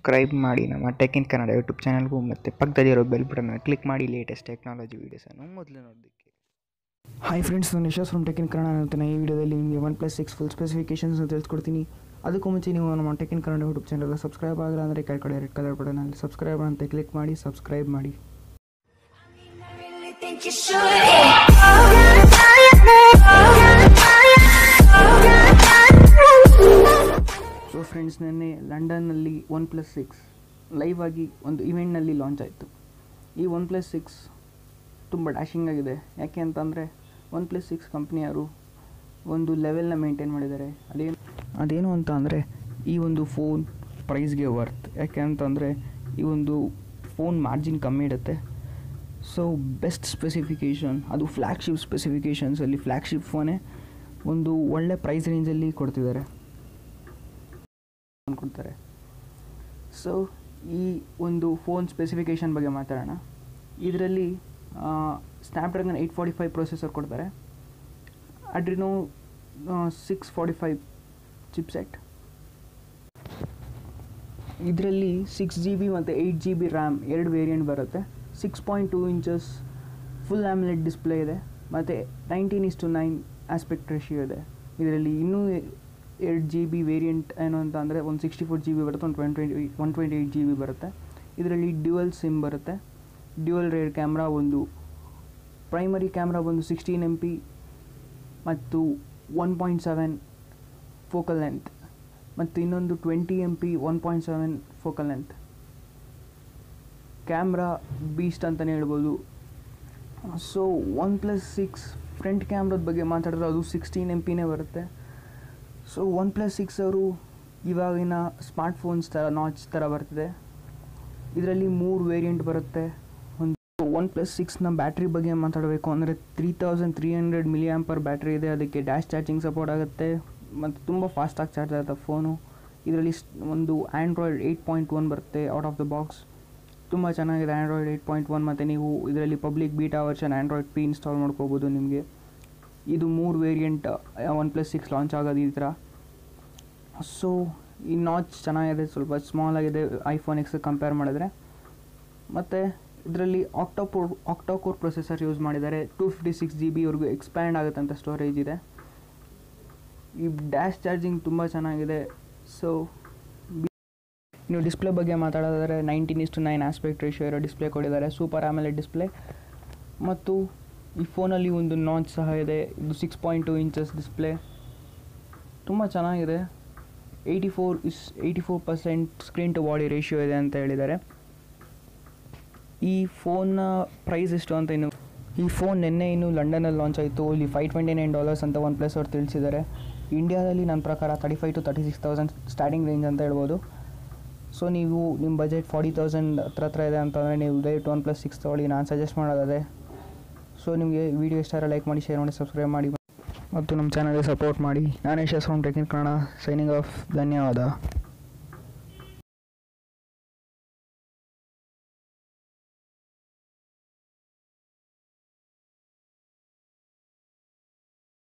Subscribe ಮಾಡಿ ನಮ್ಮ tech in Kannada YouTube ಚಾನಲ್ಗೂ ಮತ್ತು ಪಕ್ಕದಲ್ಲಿರೋ ಬೆಲ್ ಬಟನ್ನ ಕ್ಲಿಕ್ ಮಾಡಿ ಲೇಟೆಸ್ಟ್ ಟೆಕ್ನಾಲಜಿ ವೀಡಿಯೋಸನ್ನು ಮೊದಲು ನೋಡೋದಕ್ಕೆ ಹಾಯ್ ಫ್ರೆಂಡ್ಸ್ ನಾನು Yashas from tech in Kannada ಹೇಳ್ತೇನೆ ಈ ವಿಡಿಯೋದಲ್ಲಿ ನಿಮಗೆ one plus six full specifications ತಿಳಿಸ್ಕೊಡ್ತೀನಿ. ಅದಕ್ಕೂ ಮುಂಚೆ ನೀವು ನಮ್ಮ tech in Kannada YouTube channel subscribe ಆಗಿಲ್ಲ ಅಂದರೆ ಕೆಳಗಡೆ ರೆಡ್ ಕಲರ್ ಬಟನಲ್ಲಿ ಸಬ್ಸ್ಕ್ರೈಬ್ ಅಂತ ಕ್ಲಿಕ್ ಮಾಡಿ ಸಬ್ಸ್ಕ್ರೈಬ್ ಮಾಡಿ. ಸೊ ಫ್ರೆಂಡ್ಸ್ ನಿನ್ನೆ ಲಂಡನ್ನಲ್ಲಿ ಒನ್ ಪ್ಲಸ್ ಸಿಕ್ಸ್ ಲೈವ್ ಆಗಿ ಒಂದು ಇವೆಂಟ್ನಲ್ಲಿ ಲಾಂಚ್ ಆಯಿತು. ಈ ಒನ್ ಪ್ಲಸ್ ಸಿಕ್ಸ್ ತುಂಬ ಡ್ಯಾಶಿಂಗ್ ಆಗಿದೆ. ಯಾಕೆ ಅಂತಂದರೆ ಒನ್ ಪ್ಲಸ್ ಸಿಕ್ಸ್ ಕಂಪ್ನಿಯವರು ಒಂದು ಲೆವೆಲ್ನ ಮೇಂಟೈನ್ ಮಾಡಿದ್ದಾರೆ. ಅದೇನು ಅದೇನು ಅಂತ ಅಂದರೆ ಈ ಒಂದು ಫೋನ್ ಪ್ರೈಸ್ಗೆ ವರ್ತ್ ಯಾಕೆ ಅಂತಂದರೆ ಈ ಒಂದು ಫೋನ್ ಮಾರ್ಜಿನ್ ಕಮ್ಮಿ ಇಡುತ್ತೆ. ಸೊ ಬೆಸ್ಟ್ ಸ್ಪೆಸಿಫಿಕೇಷನ್ ಅದು ಫ್ಲ್ಯಾಗ್ಶಿಪ್ ಸ್ಪೆಸಿಫಿಕೇಷನ್ಸಲ್ಲಿ ಫ್ಲ್ಯಾಗ್ಶಿಪ್ ಫೋನೇ ಒಂದು ಒಳ್ಳೆ ಪ್ರೈಸ್ ರೇಂಜಲ್ಲಿ ಕೊಡ್ತಿದ್ದಾರೆ. ಅಂದ್ಕೊಳ್ತಾರೆ ಸೊ ಈ ಒಂದು ಫೋನ್ ಸ್ಪೆಸಿಫಿಕೇಷನ್ ಬಗ್ಗೆ ಮಾತಾಡೋಣ. ಇದರಲ್ಲಿ Snapdragon eight forty five processor ಕೊಡ್ತಾರೆ. Adreno six forty five chipset ಇದರಲ್ಲಿ ಸಿಕ್ಸ್ ಜಿ ಬಿ ಮತ್ತು ಏಯ್ಟ್ ಜಿ ಬಿ ರ್ಯಾಮ್ ಎರಡು ವೇರಿಯಂಟ್ ಬರುತ್ತೆ. Six point two inches full AMOLED display ಇದೆ. ಮತ್ತು nineteen is to nine aspect ratio ಇದೆ. ಇದರಲ್ಲಿ ಇನ್ನೂ ಎರಡು ಜಿ ಬಿ ವೇರಿಯಂಟ್ ಏನು ಅಂತ ಅಂದರೆ ಒಂದು ಸಿಕ್ಸ್ಟಿ ಫೋರ್ ಜಿ ಬಿ ಬರುತ್ತೆ, ಒಂದು twenty twenty one twenty eight G B ಬರುತ್ತೆ. ಇದರಲ್ಲಿ ಡ್ಯುವಲ್ ಸಿಮ್ ಬರುತ್ತೆ. ಡ್ಯುವಲ್ ರೇರ್ ಕ್ಯಾಮ್ರಾ ಒಂದು ಪ್ರೈಮರಿ ಕ್ಯಾಮ್ರಾ ಒಂದು ಸಿಕ್ಸ್ಟೀನ್ ಎಂ ಪಿ ಮತ್ತು one point seven focal length ಮತ್ತು ಇನ್ನೊಂದು twenty M P one point seven focal length camera beast ಅಂತಲೇ ಹೇಳ್ಬೋದು. So one plus six front ಕ್ಯಾಮ್ರದ ಬಗ್ಗೆ ಮಾತಾಡಿದ್ರೆ ಅದು ಸಿಕ್ಸ್ಟೀನ್ ಎಂ ಪಿನೇ ಬರುತ್ತೆ. ಸೊ ಒನ್ ಪ್ಲಸ್ ಸಿಕ್ಸ್ ಅವರು ಇವಾಗಿನ ಸ್ಮಾರ್ಟ್ಫೋನ್ಸ್ ಥರ ನಾಚ್ ಥರ ಬರ್ತಿದೆ. ಇದರಲ್ಲಿ ಮೂರು ವೇರಿಯಂಟ್ ಬರುತ್ತೆ. ಒಂದು ಒನ್ ಪ್ಲಸ್ ಸಿಕ್ಸ್ನ ಬ್ಯಾಟ್ರಿ ಬಗ್ಗೆ ಮಾತಾಡಬೇಕು ಅಂದರೆ three thousand three hundred milli ampere battery ಇದೆ. ಅದಕ್ಕೆ ಡ್ಯಾಶ್ ಚಾರ್ಜಿಂಗ್ ಸಪೋರ್ಟ್ ಆಗುತ್ತೆ. ಮತ್ತು ತುಂಬ ಫಾಸ್ಟಾಗಿ ಚಾರ್ಜ್ ಆಗುತ್ತೆ ಫೋನು ಇದರಲ್ಲಿ ಒಂದು ಆ್ಯಂಡ್ರಾಯ್ಡ್ ಏಯ್ಟ್ ಪಾಯಿಂಟ್ ಒನ್ ಬರುತ್ತೆ ಔಟ್ ಆಫ್ ದ ಬಾಕ್ಸ್ ತುಂಬ ಚೆನ್ನಾಗಿದೆ ಆ್ಯಂಡ್ರಾಯ್ಡ್ ಏಯ್ಟ್ ಪಾಯಿಂಟ್ ಒನ್ ಮತ್ತು ನೀವು ಇದರಲ್ಲಿ public beta version Android P install ಮಾಡ್ಕೋಬೋದು ನಿಮಗೆ. ಇದು ಮೂರು variant one plus six launch ಆಗೋದು ಈ ಥರ. ಸೊ ಈ ನಾಚ್ ಚೆನ್ನಾಗಿದೆ, ಸ್ವಲ್ಪ ಸ್ಮಾಲ್ ಆಗಿದೆ ಐಫೋನ್ ಎಕ್ಸ್ ಕಂಪೇರ್ ಮಾಡಿದ್ರೆ. ಮತ್ತು ಇದರಲ್ಲಿ ಆಕ್ಟೋಪೋ ಆಕ್ಟೋಕೋರ್ ಪ್ರೊಸೆಸರ್ ಯೂಸ್ ಮಾಡಿದ್ದಾರೆ. ಟೂ ಫಿಫ್ಟಿ ಸಿಕ್ಸ್ ಜಿ ಬಿವರೆಗೂ ಎಕ್ಸ್ಪ್ಯಾಂಡ್ ಆಗುತ್ತಂಥ ಸ್ಟೋರೇಜ್ ಇದೆ. ಈ ಡ್ಯಾಶ್ ಚಾರ್ಜಿಂಗ್ ತುಂಬ ಚೆನ್ನಾಗಿದೆ. ಸೊ ನೀವು ಡಿಸ್ಪ್ಲೇ ಬಗ್ಗೆ ಮಾತಾಡೋದಾದರೆ nineteen is to nine aspect ratio ಇರೋ ಡಿಸ್ಪ್ಲೇ ಕೊಟ್ಟಿದ್ದಾರೆ. ಸೂಪರ್ ಆಮೇಲೆ ಡಿಸ್ಪ್ಲೇ ಮತ್ತು ಈ ಫೋನಲ್ಲಿ ಒಂದು ನಾಚ್ ಸಹ ಇದೆ. ಇದು six point two inches display ತುಂಬ ಚೆನ್ನಾಗಿದೆ. Eighty four is eighty four percent screen to body ratio ಇದೆ ಅಂತ ಹೇಳಿದ್ದಾರೆ. ಈ ಫೋನ್ನ ಪ್ರೈಸ್ ಎಷ್ಟು ಅಂತ ಇನ್ನು ಈ ಫೋನ್ ನಿನ್ನೆ ಇನ್ನು ಲಂಡನಲ್ಲಿ ಲಾಂಚ್ ಆಯಿತು. ಇಲ್ಲಿ ಫೈವ್ ಟ್ವೆಂಟಿ ನೈನ್ ಡಾಲರ್ಸ್ ಅಂತ ಒನ್ ಪ್ಲಸ್ ಅವ್ರು ತಿಳಿಸಿದ್ದಾರೆ. ಇಂಡಿಯಾದಲ್ಲಿ ನನ್ನ ಪ್ರಕಾರ thirty five to thirty six thousand starting range ಅಂತ ಹೇಳ್ಬೋದು. ಸೊ ನೀವು ನಿಮ್ಮ ಬಜೆಟ್ ಫಾರ್ಟಿ ತೌಸಂಡ್ ಹತ್ರ ಹತ್ರ ಇದೆ ಅಂತಂದರೆ ನೀವು ದಯವಿಟ್ಟು ಒನ್ ಪ್ಲಸ್ ಸಿಕ್ಸ್ ತೊಗೊಳ್ಳಿ. ನಾನು ಸಜೆಸ್ಟ್ ಮಾಡೋದೇ ಸೊ ನಿಮಗೆ ವಿಡಿಯೋ ಇಷ್ಟ ಲೈಕ್ ಮಾಡಿ ಶೇರ್ ಮಾಡಿ ಸಬ್ಸ್ಕ್ರೈಬ್ ಮಾಡಿ. ಮತ್ತು ನಮ್ಮ ಚಾನಲ್ಗೆ ಸಪೋರ್ಟ್ ಮಾಡಿ. ನಾನು sound tech in Kannada signing off ಧನ್ಯವಾದ.